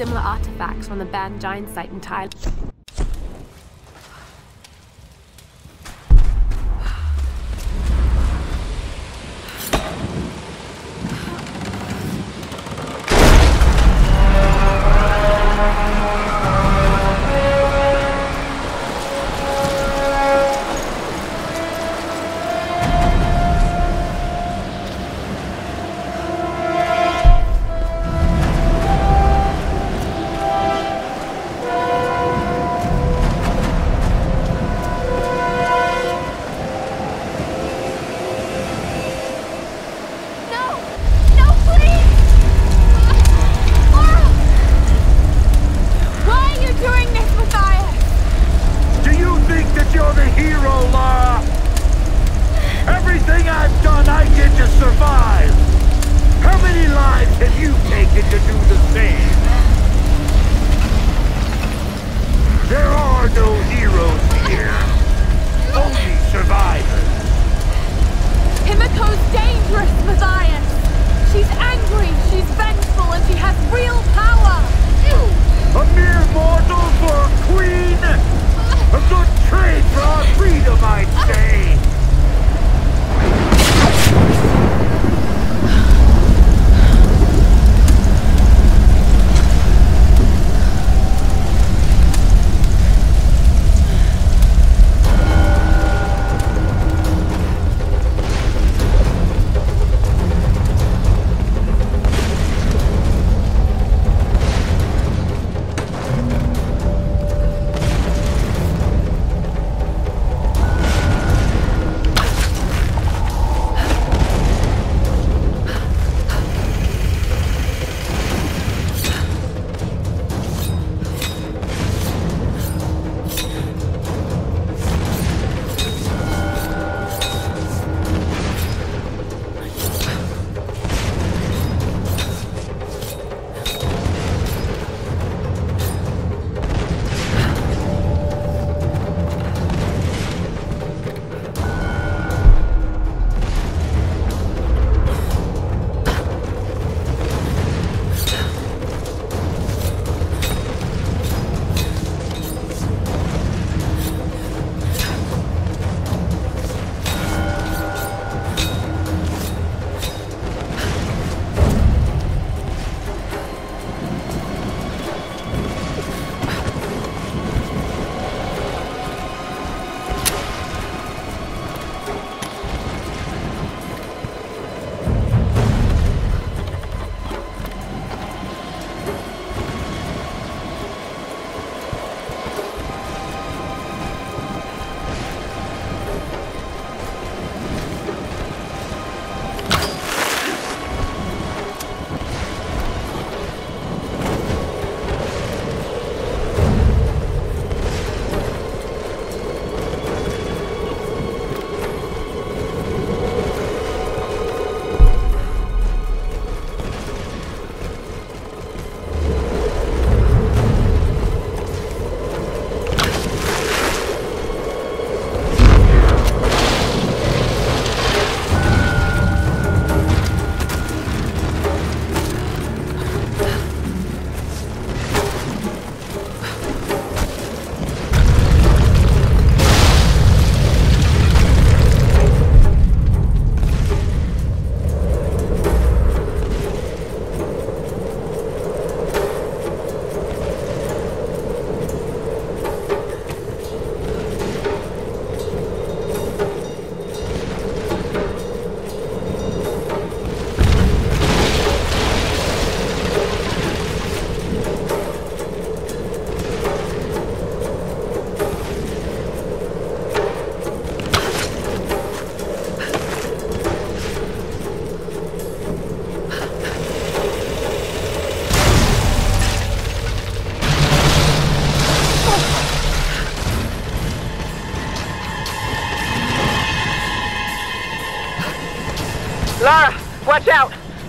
similar artifacts from the Ban Chiang site in Thailand. Himiko's dangerous, Matthias! She's angry, she's vengeful, and she has real power! A mere mortal for a queen? A good trade for our freedom, I'd say.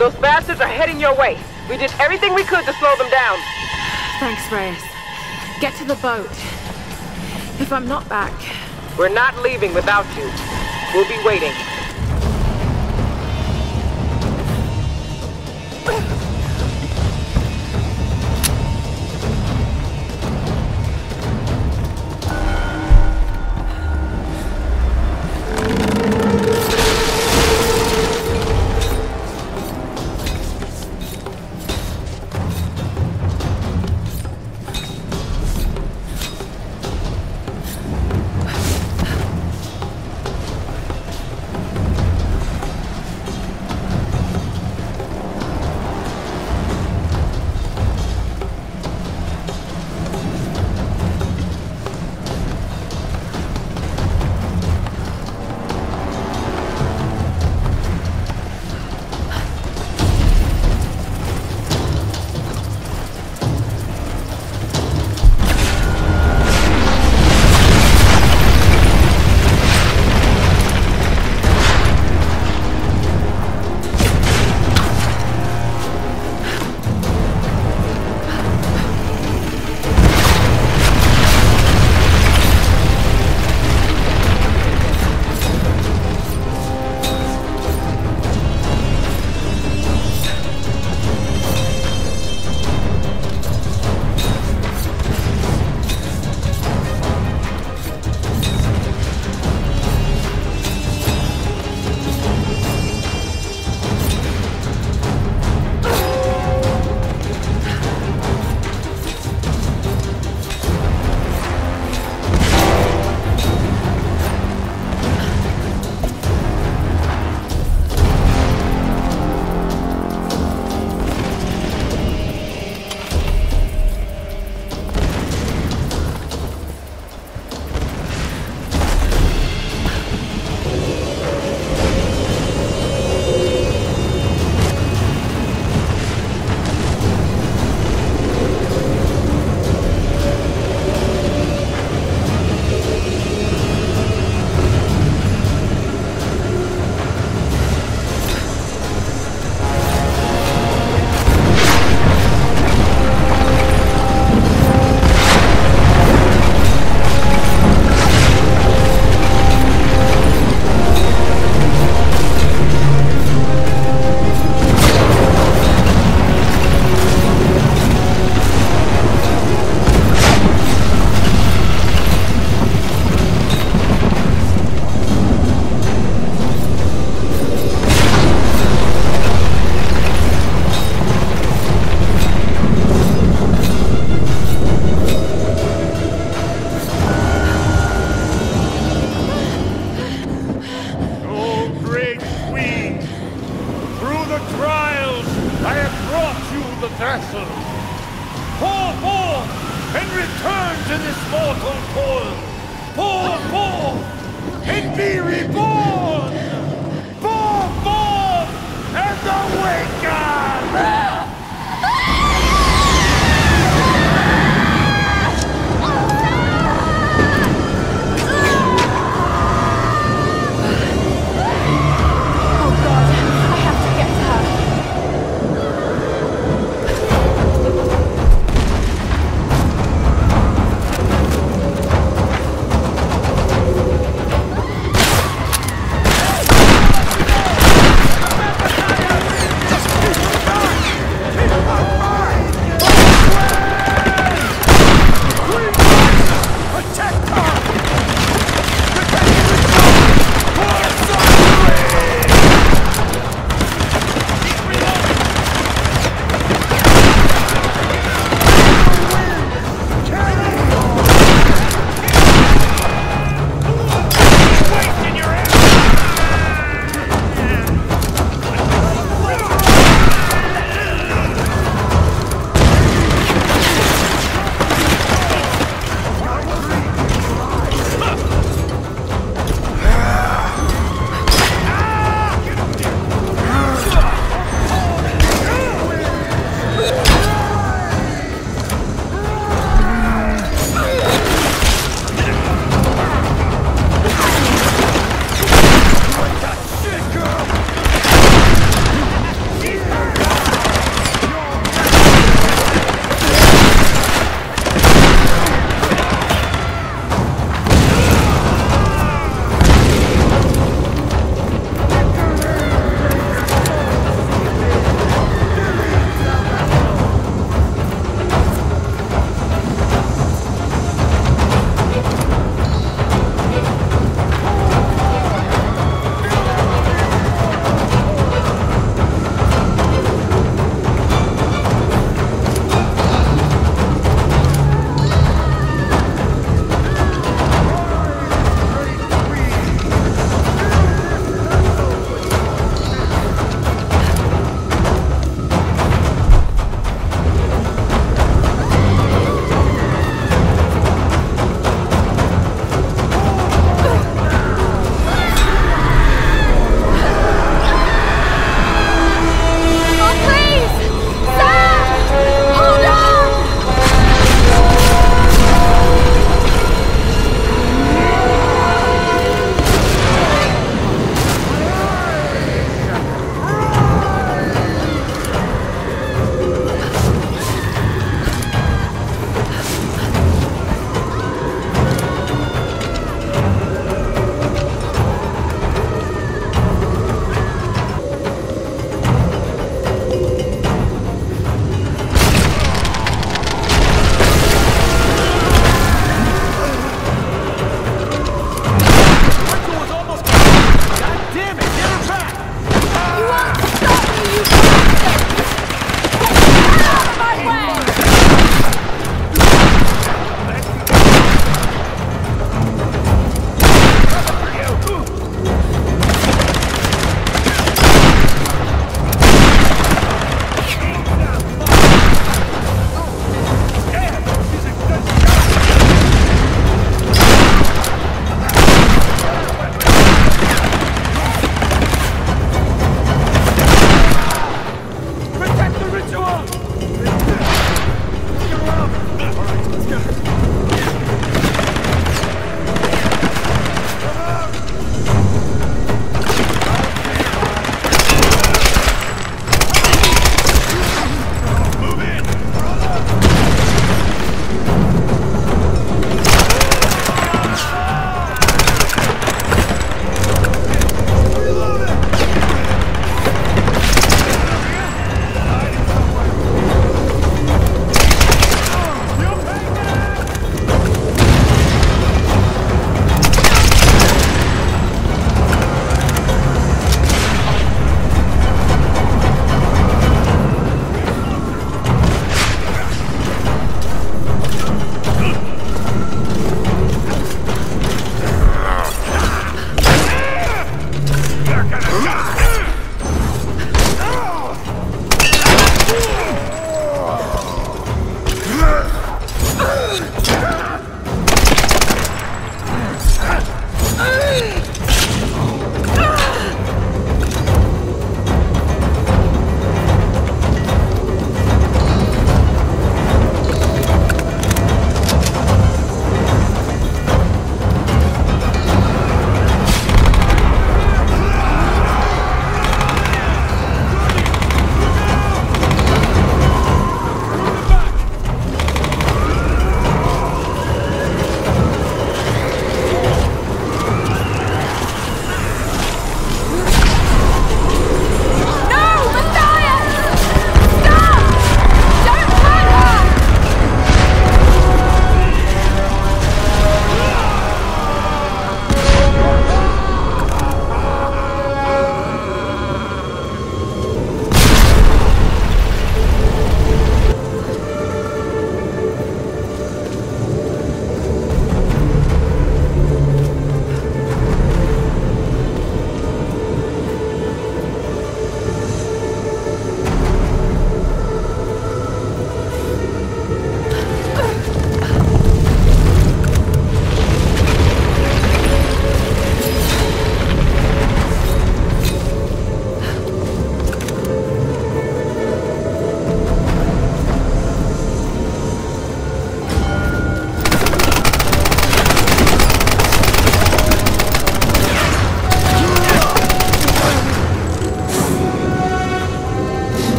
Those bastards are heading your way. We did everything we could to slow them down. Thanks, Reyes. Get to the boat. If I'm not back, We're not leaving without you. We'll be waiting.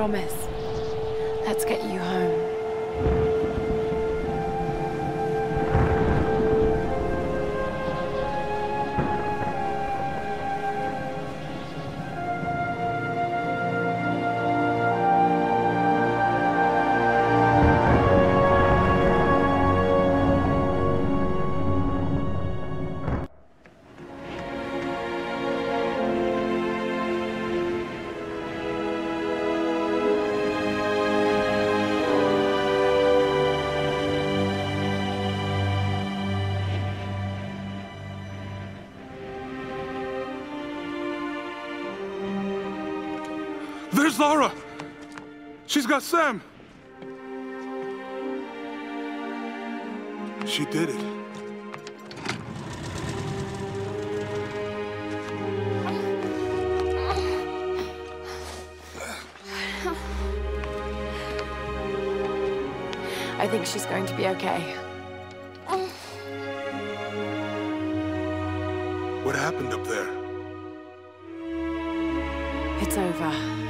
promesa. Lara! She's got Sam! She did it. I think she's going to be okay. What happened up there? It's over.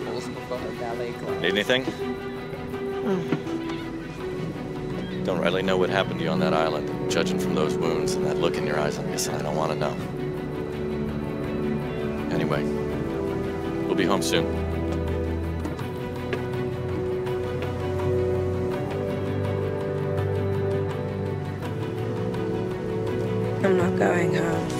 Making me waffles before her ballet class. Need anything? Hmm. Don't really know what happened to you on that island. Judging from those wounds and that look in your eyes, I'm guessing I don't want to know. Anyway, we'll be home soon. I'm not going home.